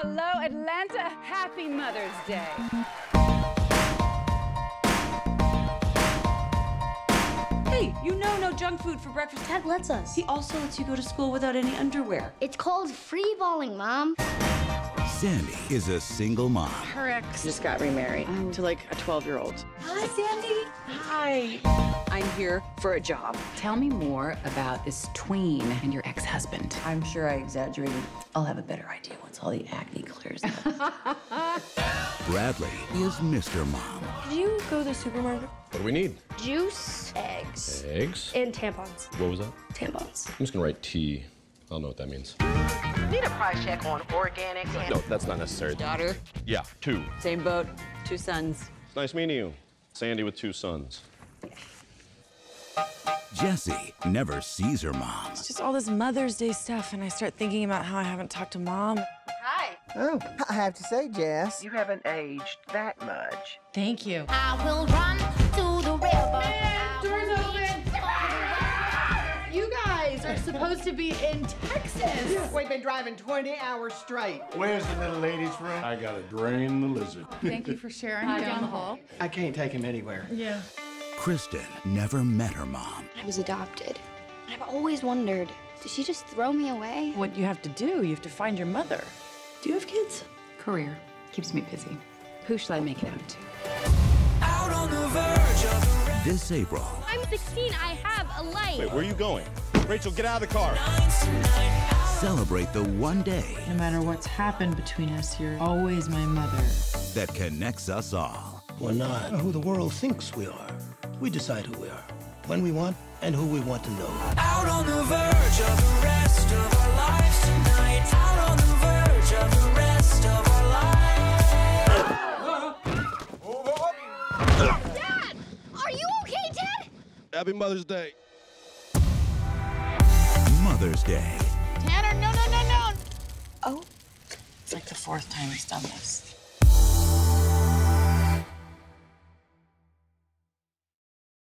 Hello, Atlanta. Happy Mother's Day. Hey, you know no junk food for breakfast. Dad lets us. He also lets you go to school without any underwear. It's called free balling, Mom. Sandy is a single mom. Her ex just got remarried oh. to like a 12 year old. Hi, Sandy. Hi. I'm here for a job. Tell me more about this tween and your ex-husband. I'm sure I exaggerated. I'll have a better idea once all the acne clears up. Bradley is Mr. Mom. Did you go to the supermarket? What do we need? Juice, eggs, Eggs? and tampons. What was that? Tampons. I'm just gonna write T. I don't know what that means. Need a price check on organic and No, that's not necessary. Daughter, Yeah, two. same boat, two sons. It's nice meeting you. Sandy with two sons. Jesse never sees her mom. It's just all this Mother's Day stuff, and I start thinking about how I haven't talked to mom. Hi. Oh, I have to say, Jess, You haven't aged that much. Thank you. I will run are supposed to be in Texas. we've been driving 20 hours straight. Where's the little lady's room? I gotta drain the lizard. Thank you for sharing down the hall. I can't take him anywhere. Yeah. Kristen never met her mom. I was adopted. I've always wondered, did she just throw me away? What you have to do, you have to find your mother. Do you have kids? Career keeps me busy. Who shall I make it out to? This April, I'm 16. I have a life. Wait, where are you going? Rachel, get out of the car. celebrate the one day No matter what's happened between us, you're always my mother. that connects us all. We're not who the world thinks we are. We decide who we are, when we want, and who we want to know. Out on Happy Mother's Day. Mother's Day. Tanner, no, no, no, no. Oh. It's like the fourth time he's done this.